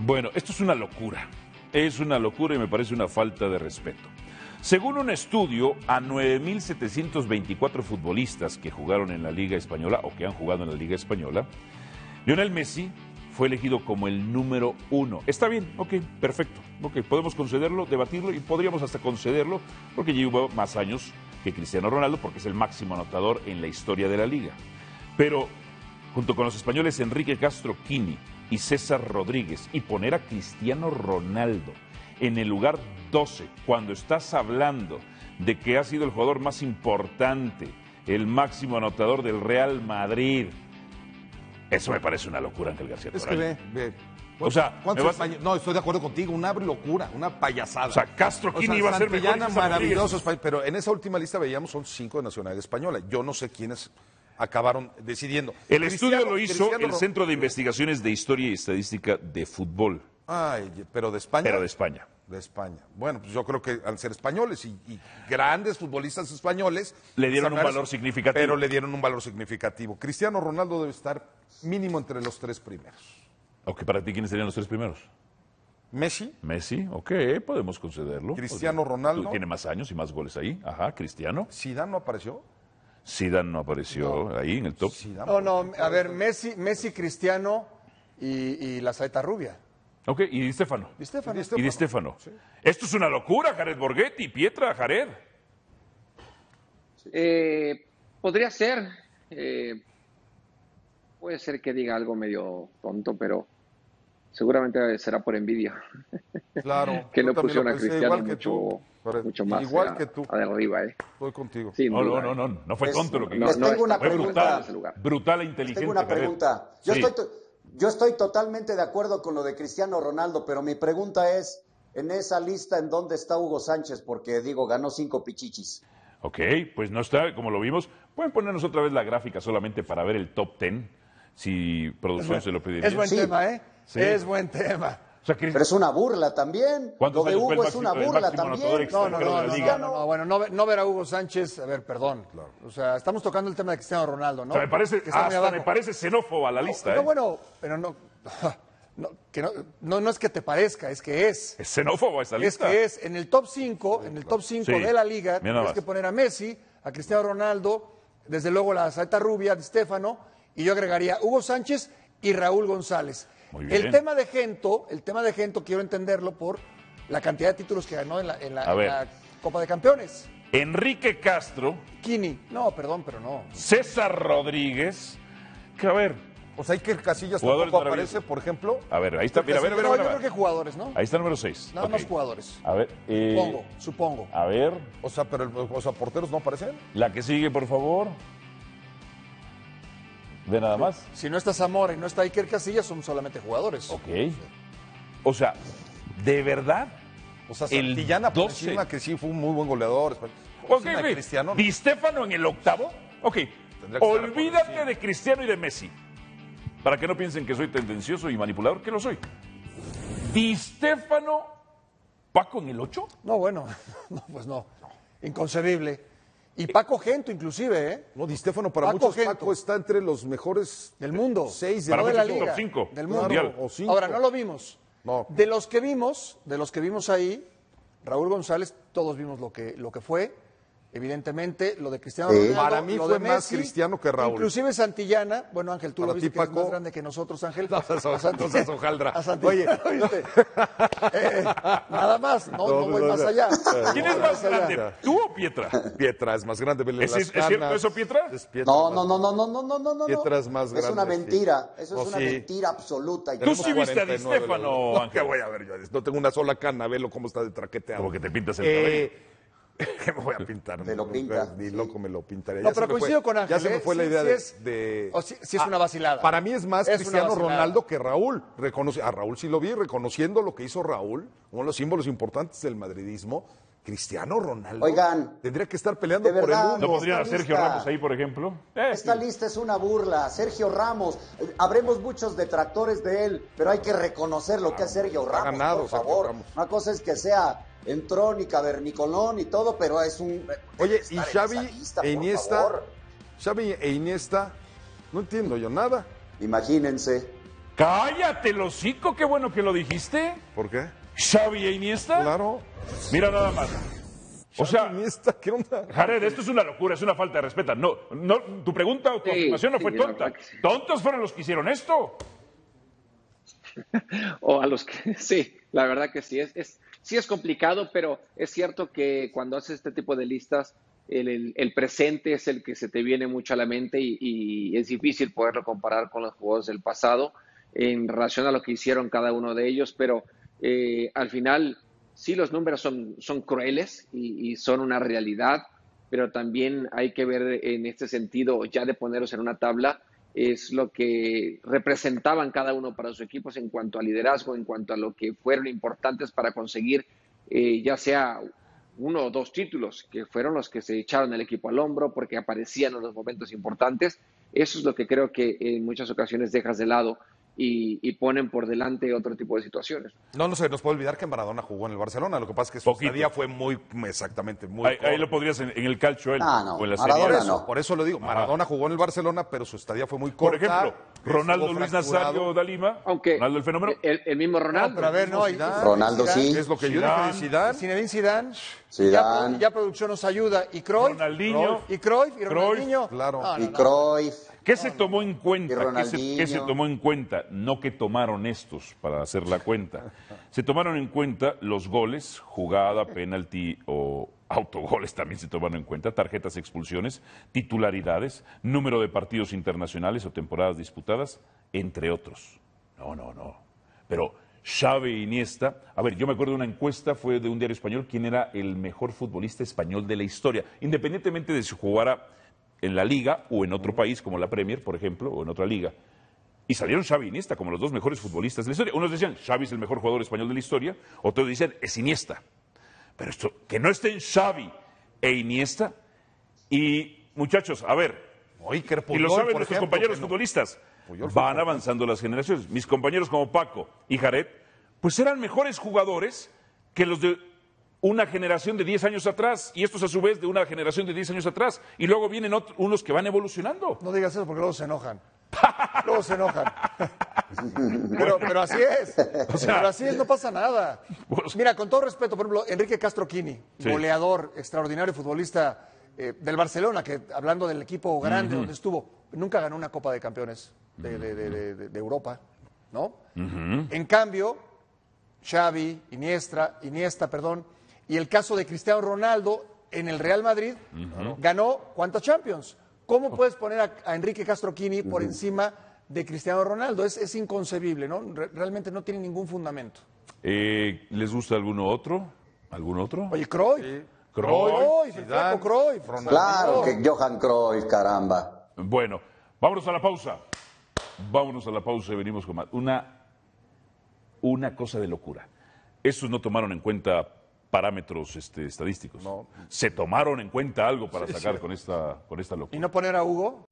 Bueno, esto es una locura. Es una locura y me parece una falta de respeto. Según un estudio, a 9.724 futbolistas que jugaron en la Liga Española o que han jugado en la Liga Española, Lionel Messi fue elegido como el número uno. Está bien, ok, perfecto. Ok, podemos concederlo, debatirlo y podríamos hasta concederlo porque lleva más años que Cristiano Ronaldo porque es el máximo anotador en la historia de la liga. Pero junto con los españoles Enrique Castro Quini y César Rodríguez y poner a Cristiano Ronaldo en el lugar 12 cuando estás hablando de que ha sido el jugador más importante, el máximo anotador del Real Madrid. Eso me parece una locura, Ángel García. Es que Toral. ve, ve. O sea, ¿Cuántos me vas- españoles- No, estoy de acuerdo contigo, una locura, una payasada. O sea, Castro O Quini sea, iba a ser mejor maravilloso, pero en esa última lista veíamos son cinco de nacionalidad española. Yo no sé quiénes acabaron decidiendo. El Cristiano- estudio lo hizo Cristiano el Ro- Centro de Investigaciones de Historia y Estadística de Fútbol, Ay, pero de España. pero de España. De España. Bueno, pues yo creo que al ser españoles y, y grandes futbolistas españoles. Le dieron un valor significativo. Pero le dieron un valor significativo. Cristiano Ronaldo debe estar mínimo entre los tres primeros. Ok, para ti, ¿quiénes serían los tres primeros? Messi, Messi, ok, podemos concederlo. Cristiano. Ronaldo. Tiene más años y más goles ahí. Ajá, Cristiano. Zidane no apareció. Zidane no apareció ahí en el top. Zidane. No, no, a ver, Messi, Messi Cristiano y, y la saeta rubia. Ok, y Di Stefano. Di Stefano. Y Di Stefano. Esto es una locura, Jared Borghetti, Pietra, Jared. Eh, podría ser. eh, puede ser que diga algo medio tonto, pero seguramente será por envidia. Claro. que no pusieron a Cristiano mucho, tú, Mucho más Igual a- que tú. arriba, ¿eh? Estoy contigo. Sin No, no, duda, no, ¿eh? no, no fue Es- tonto lo que No, hizo. no tengo una está Fue pregunta. brutal, lugar. brutal e inteligente. tengo una pregunta. Yo, Sí. estoy, to- yo estoy totalmente de acuerdo con lo de Cristiano Ronaldo, pero mi pregunta es, en esa lista, ¿en dónde está Hugo Sánchez? Porque digo, ganó cinco pichichis. Ok, pues no está, como lo vimos. Pueden ponernos otra vez la gráfica solamente para ver el top 10, si producción se lo pediría. Es buen Sí. tema, ¿eh? Sí. Es buen tema. O sea, Cris- Pero es una burla también. ¿Cuántos Lo de Hugo es una burla también. No, no, no, no, no, no, bueno, no, ver- no ver a Hugo Sánchez, a ver, perdón. O sea, estamos tocando el tema de Cristiano Ronaldo, ¿no? o sea, me parece, Que está muy hasta abajo. me parece xenófoba la lista, No, ¿eh? bueno, pero no, no, que no, no, no es que te parezca, es que es. Es xenófoba esa Es lista. que es en el top 5, en el top 5 Sí. de la liga, tienes más. que poner a Messi, a Cristiano Ronaldo, desde luego la saeta rubia de Stefano, y yo agregaría Hugo Sánchez y Raúl González. Muy bien. El tema de Gento, el tema de Gento quiero entenderlo por la cantidad de títulos que ganó en la, en la- A en ver. la Copa de Campeones. Enrique Castro, Kini, no, perdón, pero no. César Rodríguez, que a ver, O sea, Iker Casillas Jugadores tampoco aparece, por ejemplo. a ver, ahí está, mira, a ver, a ver, No, a ver, yo a creo que jugadores, ¿no? Ahí está el número 6. Nada más jugadores. A ver, eh, Supongo, supongo. a ver, O sea, pero el- o sea, porteros no aparecen. la que sigue, por favor. Ve nada más. Si no está Zamora y no está Iker Casillas, son solamente jugadores. Ok. O sea, ¿de verdad? O sea, Santillana por 12. encima que sí fue un muy buen goleador. Ok, de ok. Cristiano. Di Stefano en el octavo. Ok. Olvídate de Cristiano y de Messi. Para que no piensen que soy tendencioso y manipulador, que lo soy. Di Stefano, Paco en el 8. No, bueno, no, pues no. Inconcebible. Y Paco Gento, inclusive, ¿eh? No, Di Stefano para Paco muchos Gento. Paco está entre los mejores Del mundo. seis de Para de la liga. top cinco. Del mundo. mundial. o cinco. Ahora, no lo vimos. No. De los que vimos, de los que vimos ahí, Raúl González, todos vimos lo que, lo que fue. Evidentemente, lo de Cristiano Sí. Ronaldo, Para mí lo fue de más Cristiano que Raúl. Inclusive Santillana, bueno Ángel, tú Para lo viste que es más grande que nosotros, Ángel. No A no Santillana- seas hojaldra. a Santillana, ¿viste? Eh, nada más, no, no, voy no, más no. allá. ¿Quién No es más grande? ¿Tú o Pietra? Pietra es más grande. ¿Es- es- es cierto eso, Pietra? Es Pietra No, no, no, no, no, no, no, no, no. Pietra es más Es una grande, sí. mentira. Eso No, es una sí. mentira absoluta. Tú sí viste a Di 49 Stefano. No, Ángel. que voy a ver yo. No tengo una sola cana, velo cómo está de traqueteado. Como que te pintas el Eh, ¿Qué me voy a pintar? Te lo No, pinta, Ni sí. loco me lo pintaría. No, Ya se pero me fue- coincido con Ángel. Ya se me ¿eh? fue la idea sí de... es- de- o sí, sí es Ah, una vacilada. Para mí es más Es Cristiano. Ronaldo que Raúl. Reconoce, a Raúl sí lo vi, reconociendo lo que hizo Raúl, uno de los símbolos importantes del madridismo. Cristiano Ronaldo Oigan, tendría que estar peleando por el ¿No uno. pondrían a Esta Sergio lista- Ramos ahí, por ejemplo? Eh, Esta lista es una burla. Sergio Ramos. eh, Habremos muchos detractores de él, pero hay que reconocer lo que es Sergio ha Ramos. ganado por Sergio favor. Ramos. Una cosa es que sea entrón y cavernicolón y todo, pero es un. Oye, estar y Xavi lista, e por Iniesta, favor. Xavi e Iniesta, no entiendo yo nada. Imagínense. Cállate, hocico, qué bueno que lo dijiste. ¿Por qué? Xavi e Iniesta. Claro. Mira nada más. O sea, Iniesta, ¿qué onda? Jared, esto es una locura, es una falta de respeto. No, no, tu pregunta o tu Sí, afirmación no sí, fue tonta. sí. Tontos fueron los que hicieron esto. O a los que, sí, la verdad que sí, es, es, sí es complicado, pero es cierto que cuando haces este tipo de listas, el, presente es el que se te viene mucho a la mente y, es difícil poderlo comparar con los juegos del pasado en relación a lo que hicieron cada uno de ellos, pero eh, al final sí los números son, son crueles y, y son una realidad, pero también hay que ver en este sentido, ya de ponerlos en una tabla, es lo que representaban cada uno para sus equipos en cuanto a liderazgo, en cuanto a lo que fueron importantes para conseguir eh, ya sea uno o dos títulos, que fueron los que se echaron el equipo al hombro porque aparecían en los momentos importantes. Eso es lo que creo que en muchas ocasiones dejas de lado y, y ponen por delante otro tipo de situaciones. No, no se nos puede olvidar que Maradona jugó en el Barcelona. Lo que pasa es que su Poquito. estadía fue muy, exactamente, muy Ahí, lo podrías en, en el calcio él. Ah, no, o en la Maradona Serie A. Por eso, no. por eso lo digo. Maradona jugó en el Barcelona, pero su estadía fue muy Por corta. ejemplo, Ronaldo Luis. Nazario da Lima. Aunque Ronaldo el fenómeno. el, el mismo Ronaldo. No, pero a ver, no, Zidane. Ronaldo sí. Es lo que yo Zidane. dije de Zidane. Zinedine Zidane. Zidane. Ya, ya producción nos ayuda. ¿Y Cruyff? Ronaldinho. Y Cruyff y Cruyff, Ronaldinho. claro. No, no, Y no. Cruyff. ¿Qué se tomó en cuenta? ¿Qué se, Ronaldinho. qué se tomó en cuenta? No que tomaron estos para hacer la cuenta. Se tomaron en cuenta los goles, jugada, penalti o autogoles también se tomaron en cuenta, tarjetas, expulsiones, titularidades, número de partidos internacionales o temporadas disputadas, entre otros. No, no, no. Pero Xavi e Iniesta, a ver, yo me acuerdo de una encuesta, fue de un diario español, quién era el mejor futbolista español de la historia, independientemente de si jugara en la liga o en otro país como la Premier, por ejemplo, o en otra liga. Y salieron Xavi e Iniesta como los dos mejores futbolistas de la historia. Unos decían, Xavi es el mejor jugador español de la historia, otros decían, es Iniesta. Pero esto, que no estén Xavi e Iniesta. Y muchachos, a ver, Iker y lo saben nuestros ejemplo, compañeros no- futbolistas. Puyol Van avanzando las generaciones. Mis compañeros como Paco y Jared, pues eran mejores jugadores que los de una generación de 10 años atrás, y estos a su vez de una generación de 10 años atrás, y luego vienen otros, unos que van evolucionando. No digas eso porque luego se enojan. Luego se enojan. Pero, pero así es. pero así es, no pasa nada. Pues- Mira, con todo respeto, por ejemplo, Enrique Castro Quini, Sí. goleador, extraordinario futbolista eh, del Barcelona, que hablando del equipo grande donde estuvo, nunca ganó una Copa de Campeones de, de- de- de- de- de Europa, ¿no? En cambio, Xavi, Iniesta, Iniesta, perdón, y el caso de Cristiano Ronaldo en el Real Madrid, ganó ¿cuántas Champions? ¿Cómo puedes poner a, a Enrique Castro Quini por encima de Cristiano Ronaldo? Es, es inconcebible, ¿no? Re- realmente no tiene ningún fundamento. Eh, ¿Les gusta alguno otro? ¿Algún otro? Oye, Cruyff. Cruyff, Cruyff, Zidane, Cruyff. Claro que Johan Cruyff, caramba. Bueno, vámonos a la pausa. Vámonos a la pausa y venimos con más. Una, una cosa de locura. Estos no tomaron en cuenta parámetros este, estadísticos. Se tomaron en cuenta algo para sacar con esta, con esta Y locura. no poner a Hugo.